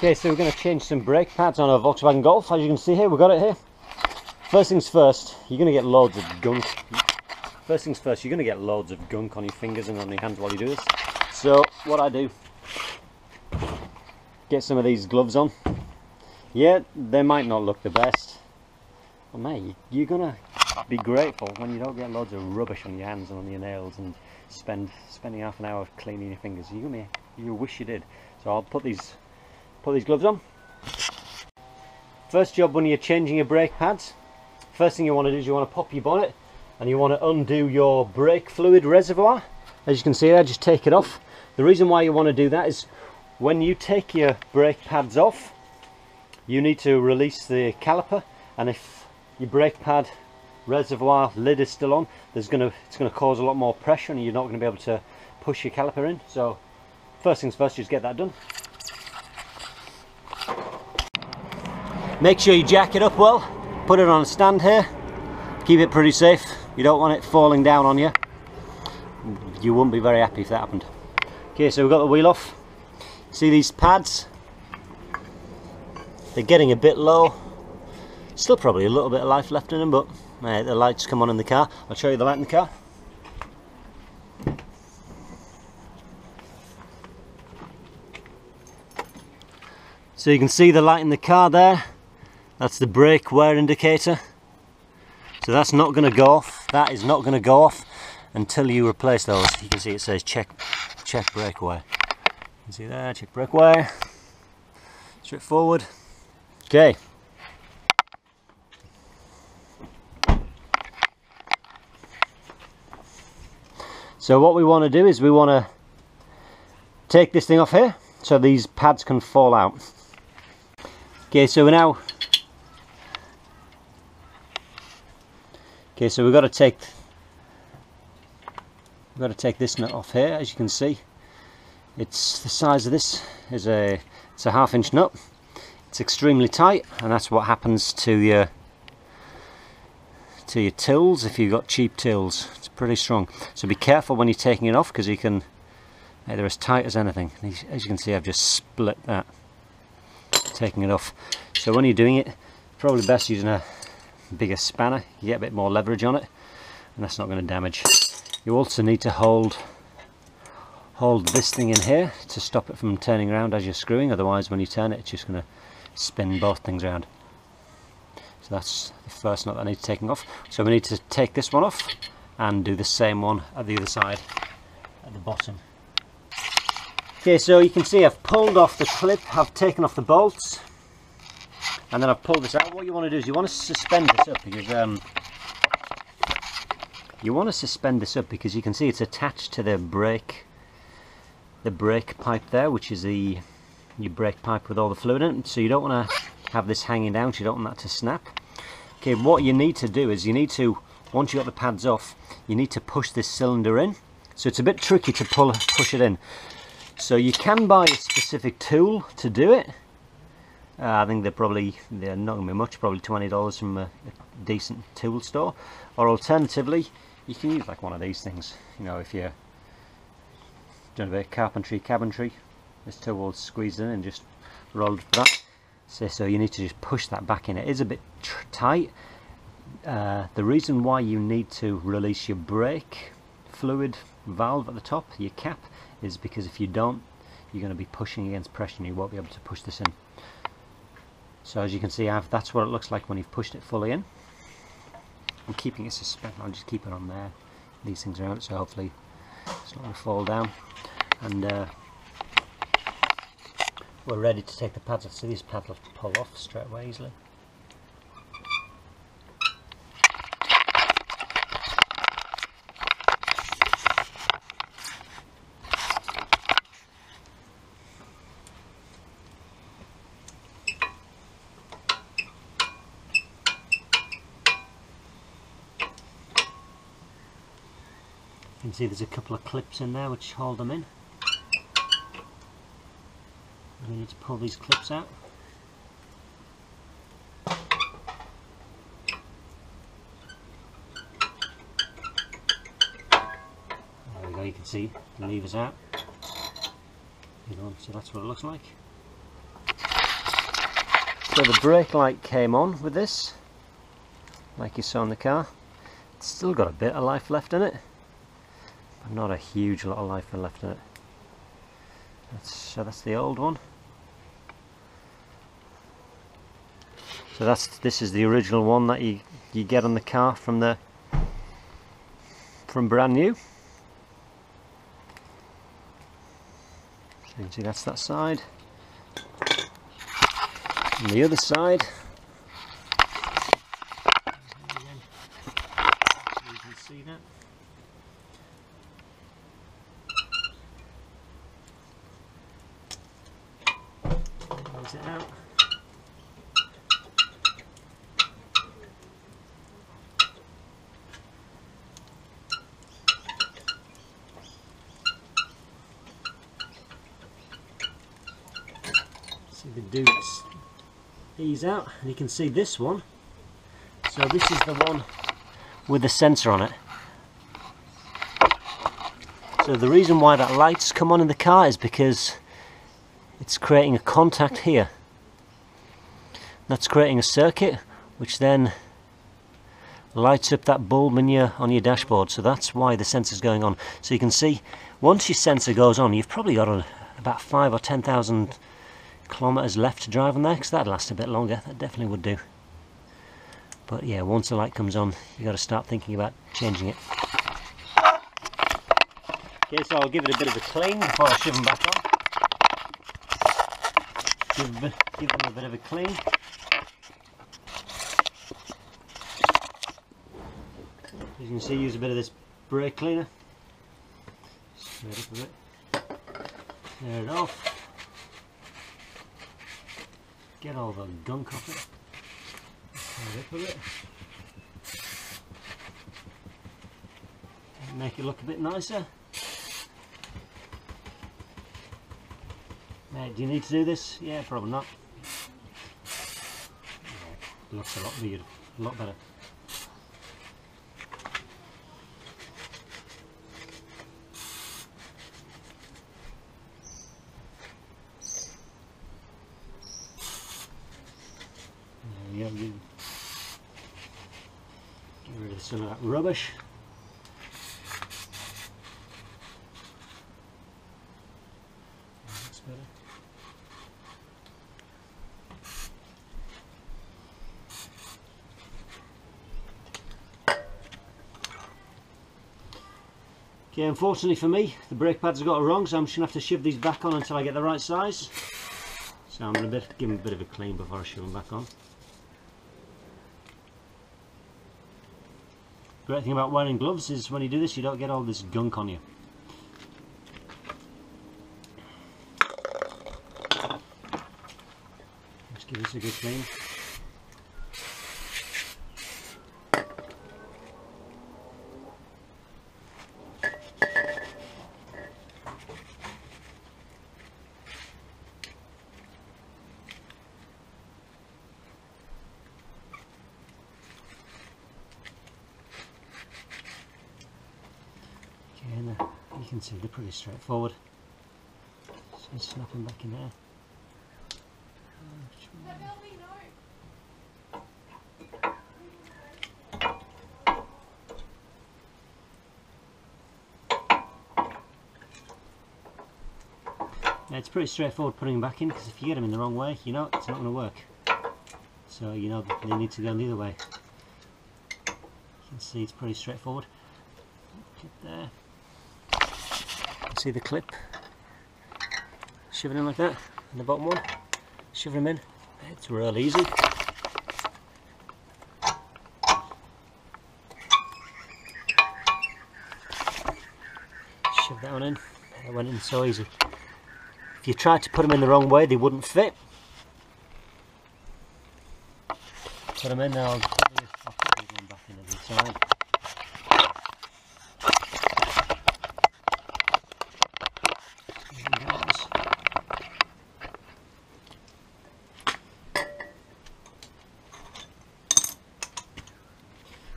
Okay, so we're going to change some brake pads on our Volkswagen Golf. As you can see here, we've got it here. First things first, you're going to get loads of gunk. First things first, you're going to get loads of gunk on your fingers and on your hands while you do this. So what I do, get some of these gloves on. Yeah, they might not look the best. But mate, you're going to be grateful when you don't get loads of rubbish on your hands and on your nails and spend spending half an hour cleaning your fingers. Be, you wish you did. So I'll put these put these gloves on. First job when you're changing your brake pads, first thing you want to do is you want to pop your bonnet and you want to undo your brake fluid reservoir. As you can see there, just take it off. The reason why you want to do that is when you take your brake pads off, you need to release the caliper and if your brake pad reservoir lid is still on, there's gonna it's gonna cause a lot more pressure and you're not gonna be able to push your caliper in. So first things first, just get that done. Make sure you jack it up well, put it on a stand here, keep it pretty safe. You don't want it falling down on you. You wouldn't be very happy if that happened. Okay, so we've got the wheel off. See these pads? They're getting a bit low. Still probably a little bit of life left in them, but uh, the lights come on in the car. I'll show you the light in the car. So you can see the light in the car there. That's the brake wear indicator. So that's not going to go off. That is not going to go off until you replace those. You can see it says check check brake wear. You can see there, check brake wear. Straightforward. Okay. So what we want to do is we want to take this thing off here so these pads can fall out. Okay, so we're now Okay, so we've got to take we've got to take this nut off here, as you can see. It's the size of this is a it's a half inch nut. It's extremely tight, and that's what happens to your to your tills if you've got cheap tills. It's pretty strong. So be careful when you're taking it off because you can they're as tight as anything. As you can see, I've just split that, taking it off. So when you're doing it, probably best using a bigger spanner you get a bit more leverage on it and that's not going to damage. You also need to hold hold this thing in here to stop it from turning around as you're screwing otherwise when you turn it it's just going to spin both things around. So that's the first nut that I need to take off. So we need to take this one off and do the same one at the other side at the bottom. Okay so you can see I've pulled off the clip I've taken off the bolts and then I've pulled this out. What you want to do is you want to suspend this up because um, you want to suspend this up because you can see it's attached to the brake the brake pipe there which is the your brake pipe with all the fluid in it. So you don't want to have this hanging down so you don't want that to snap. Okay what you need to do is you need to once you got the pads off you need to push this cylinder in. So it's a bit tricky to pull push it in. So you can buy a specific tool to do it uh, I think they're probably they're not going to be much, probably twenty dollars from a, a, decent tool store. Or alternatively, you can use like one of these things. You know, if you're doing a bit of carpentry, cabinetry, this tool will squeeze in and just roll that. So, so you need to just push that back in. It is a bit tight. Uh, the reason why you need to release your brake fluid valve at the top, your cap, is because if you don't, you're going to be pushing against pressure and you won't be able to push this in. So as you can see, I've, that's what it looks like when you've pushed it fully in. I'm keeping it suspended, I'll just keep it on there. These things are out, so hopefully it's not going to fall down. And uh, we're ready to take the pads off. So these pads will pull off straight away easily. See there's a couple of clips in there which hold them in. We need to pull these clips out. There we go, you can see the levers out. So that's what it looks like. So the brake light came on with this, like you saw in the car. It's still got a bit of life left in it, not a huge lot of life left in it. That's, so that's the old one. So that's this is the original one that you you get on the car from the from brand new. So you can see that's that side. And the other side. So you can see that. Close it out. The dupes ease out and you can see this one. So this is the one with the sensor on it. So the reason why that light's come on in the car is because it's creating a contact here. That's creating a circuit which then lights up that bulb in your, on your dashboard. So that's why the sensor's going on. So you can see once your sensor goes on you've probably got a, about five or ten thousand kilometres left to drive on there because that'd last a bit longer. That definitely would do. But yeah, once the light comes on you've got to start thinking about changing it. Okay, so I'll give it a bit of a clean before I shove them back on. Give, give them a bit of a clean. As you can see, use a bit of this brake cleaner. Straight up a bit. Clear it off. Get all the gunk off it. Make it look a bit nicer. Do you need to do this? Yeah, probably not. Looks a lot a lot better. There you go, you get rid of some of that rubbish. That's better. Okay, unfortunately for me, the brake pads have got it wrong, so I'm just going to have to shove these back on until I get the right size. So I'm going to give them a bit of a clean before I shove them back on. Great thing about wearing gloves is when you do this, you don't get all this gunk on you. Let's give this a good clean. Okay, and uh, you can see they're pretty straightforward. So snap them back in there. It's pretty straightforward putting them back in because if you get them in the wrong way, you know it's not going to work. So you know they need to go the other way. You can see it's pretty straightforward. Clip there. See the clip? Shove it in like that, and the bottom one. Shove them in. It's real easy. Shove that one in. That went in so easy. If you tried to put them in the wrong way, they wouldn't fit. Put them in now. I'll put the, I'll put these one back in at the side. There it goes.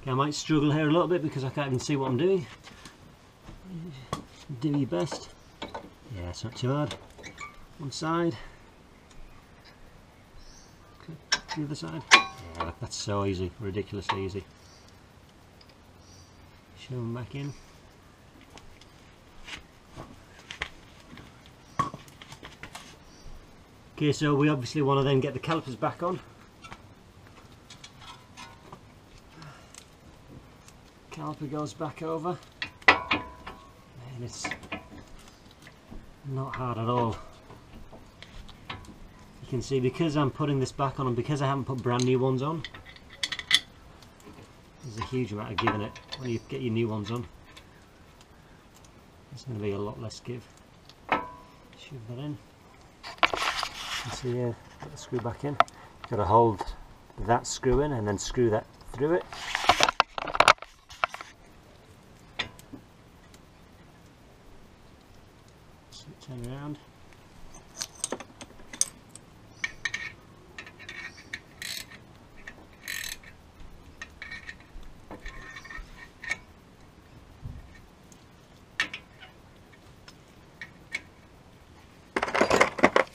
Okay, I might struggle here a little bit because I can't even see what I'm doing. Do your best. Yeah, it's not too hard. One side. The other side. Yeah, that's so easy, ridiculously easy. Shove them back in. Okay, so we obviously want to then get the calipers back on. Caliper goes back over. And it's not hard at all. You can see because I'm putting this back on and because I haven't put brand new ones on, there's a huge amount of give in it when you get your new ones on. There's going to be a lot less give. Shove that in. You see here, put the screw back in. You've got to hold that screw in and then screw that through it. So turn around.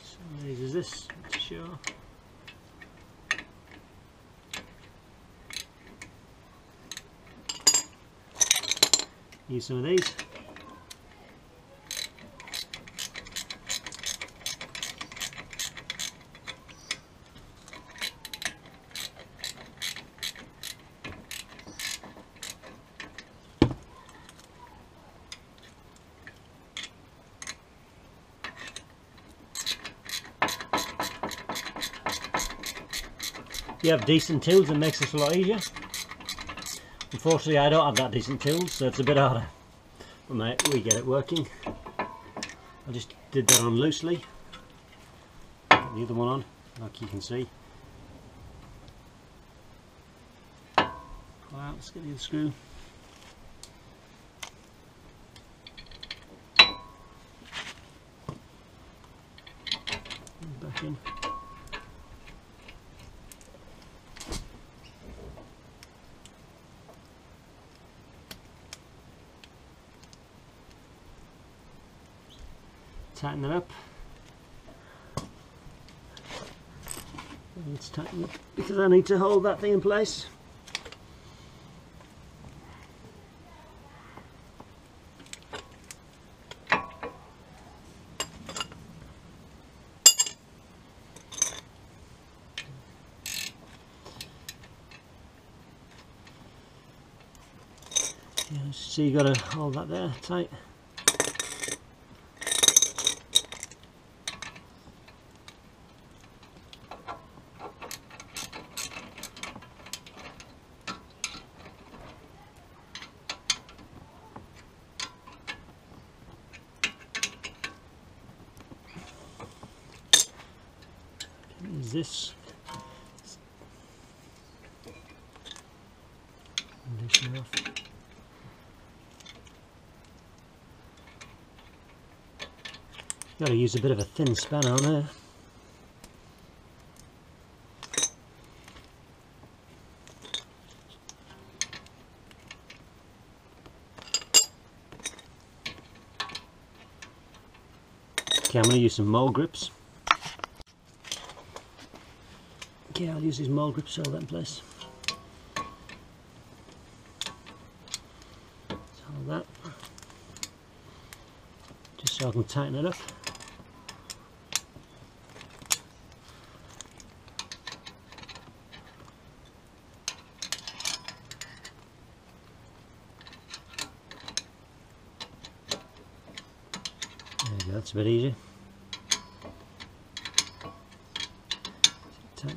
So these is this, to show. Some of these. You have decent tools it makes this a lot easier. Unfortunately I don't have that decent tools so it's a bit harder. But mate, we get it working. I just did that on loosely. Put the other one on, like you can see. Let's get the other screw. Back in. Tighten it up. Let's tighten it because I need to hold that thing in place. So you got to hold that there tight. is this Foundation off. Got to use a bit of a thin spanner on there. Okay, I'm going to use some mole grips. Okay, I'll use these mole grip to that in place. Hold that. Just so I can tighten it up. There go, that's a bit easier.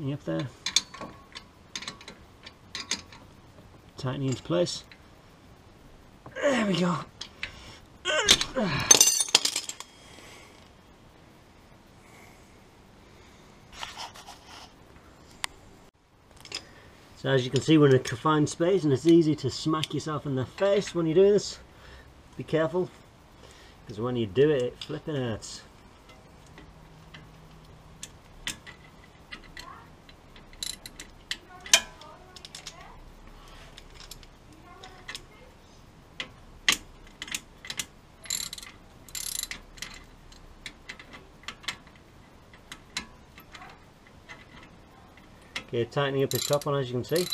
Tightening up there? Tightening into place. There we go. So as you can see we're in a confined space and it's easy to smack yourself in the face when you're doing this. Be careful because when you do it it flipping hurts Okay, tightening up his top one as you can see.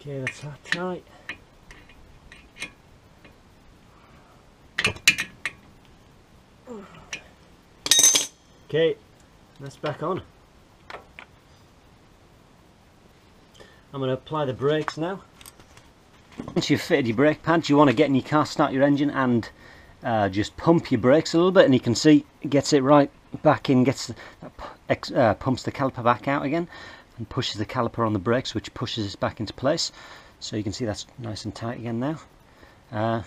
Okay, that's that tight. Okay, that's back on. I'm going to apply the brakes now. Once you've fitted your brake pads, you want to get in your car, start your engine and uh, just pump your brakes a little bit and you can see it gets it right back in, gets the, uh, pumps the caliper back out again and pushes the caliper on the brakes which pushes it back into place. So you can see that's nice and tight again now. Uh,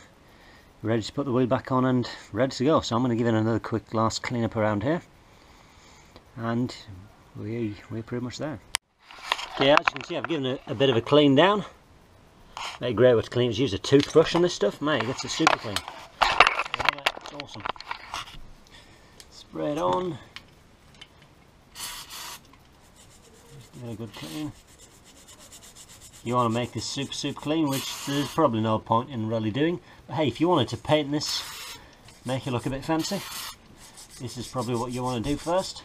ready to put the wheel back on and ready to go. So I'm going to give it another quick last clean up around here and we, we're pretty much there. Okay, as you can see I've given it a bit of a clean down. Very great way to clean it. Use a toothbrush on this stuff, mate, it gets it super clean. It's awesome. Spray it on. It a good clean. You want to make this super super clean, which there's probably no point in really doing. But hey, if you wanted to paint this, make it look a bit fancy, this is probably what you want to do first.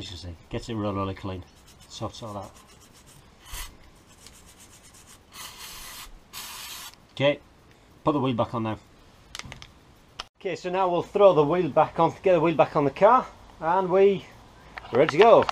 As you see, gets it really, really clean. Sorts all that. Okay, put the wheel back on now. Okay, so now we'll throw the wheel back on, get the wheel back on the car, and we, we're ready to go.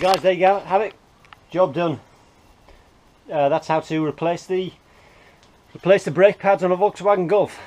Guys, there you go, have it. Job done. Uh, that's how to replace the replace the brake pads on a Volkswagen Golf.